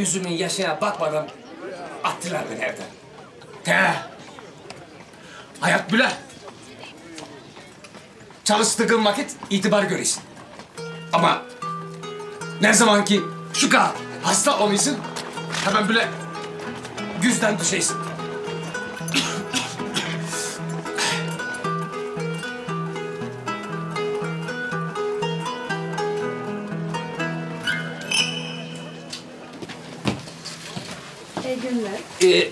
Gözümün yaşına bakmadan attılar beni evden. Te. Hayat böyle. Çalıştığın vakit itibar görüyorsun. Ama ne zaman ki şu kadar hasta oluyorsun, hemen böyle güzden düşeysin. İyi günler. Ee,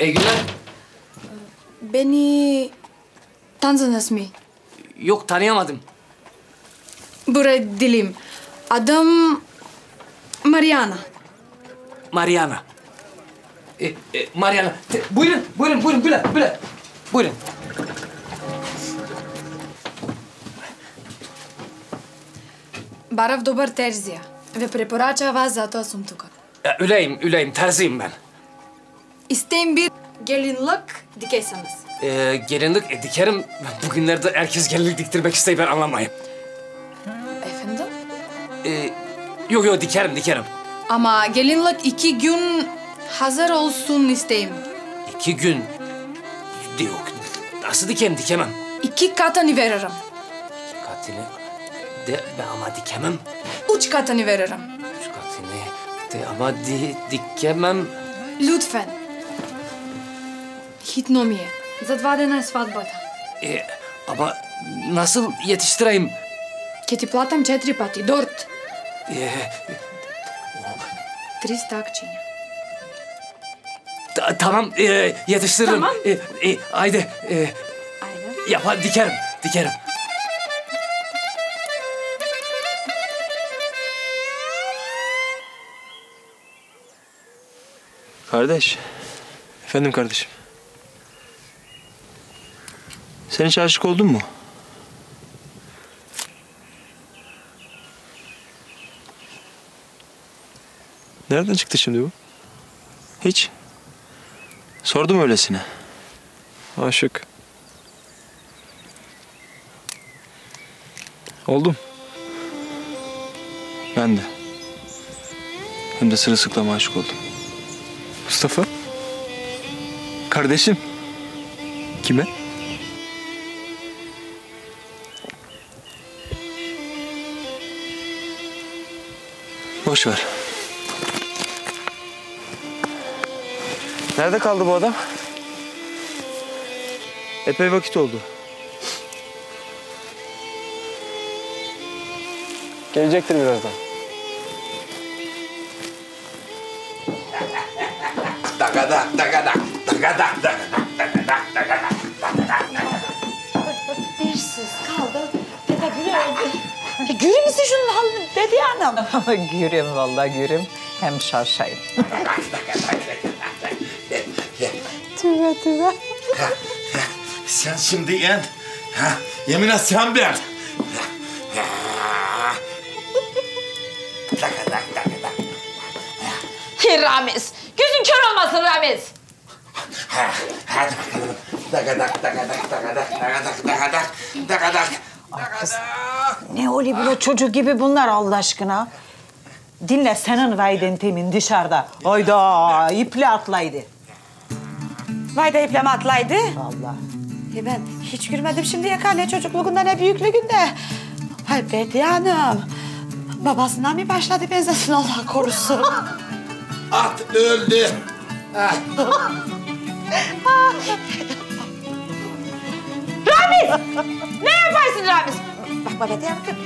e günler. Beni tanıdınız mı? Yok tanıyamadım. Buraya dilim. Adım Mariana. Mariana. E, e, Mariana. Te- buyurun, buyurun, buyurun, böyle, böyle. Buyurun. Барав добар терзија. Ве препорача вас, затоа сум тука. Ya, üleyim, üleyim. Terziyim ben. İsteyin bir gelinlik dikeyseniz. Ee, gelinlik e, dikerim. Bugünlerde herkes gelinlik diktirmek isteyi ben anlamayayım. Efendim? Ee, yok yok dikerim, dikerim. Ama gelinlik iki gün hazır olsun isteyim. İki gün? Yok. Nasıl dikerim, dikemem. İki katını veririm. İki katını? De, ben ama dikemem. Üç katını veririm. Üç katını? Ти, ама ди, ди кемам... Лютфен! Хитно ми е. За два дена е свадбата. Е, ама насил ја ти штраим? Ќе ти платам четири пати, дорт. Е, Три стакчиња. Ta ти e, yetiştiririm. Tamam. E, e, haydi. E, Aynen. Yapar, dikerim, dikerim. Kardeş. Efendim kardeşim. Sen hiç aşık oldun mu? Nereden çıktı şimdi bu? Hiç. Sordum öylesine. Aşık. Oldum. Ben de. Hem de sırılsıklama aşık oldum. Mustafa? Kardeşim. Kime? Boş ver. Nerede kaldı bu adam? Epey vakit oldu. Gelecektir birazdan. Dagadak, dagadak, dagadak, dagadak, dagadak, dagadak, dagadak. Birsiz kaldı. Dede Gülü öldü. Ya Gürü müsün şunun halini dedi hanım? Gürüm vallahi gürüm. Hem şaşayım. Tüve tüve. Sen şimdi en, ha, yemin et sen ben. Ramiz. Gözün kör olmasın Ramiz. Dagadak, dagadak, dagadak, dagadak, dagadak, dagadak. Ne oluyor böyle çocuk gibi bunlar Allah aşkına? Dinle senin Vaydentimin dışarıda. Hayda iple atlaydı. Vay da ipleme atlaydı. Allah. E ben hiç gülmedim şimdiye kadar ne çocukluğunda ne büyüklüğünde. Hay Bediye Hanım. Babasından mı başladı benzesin Allah korusun. At öldü. Ha, ne yaparsın Ramiz? Bak Bediye Hanım.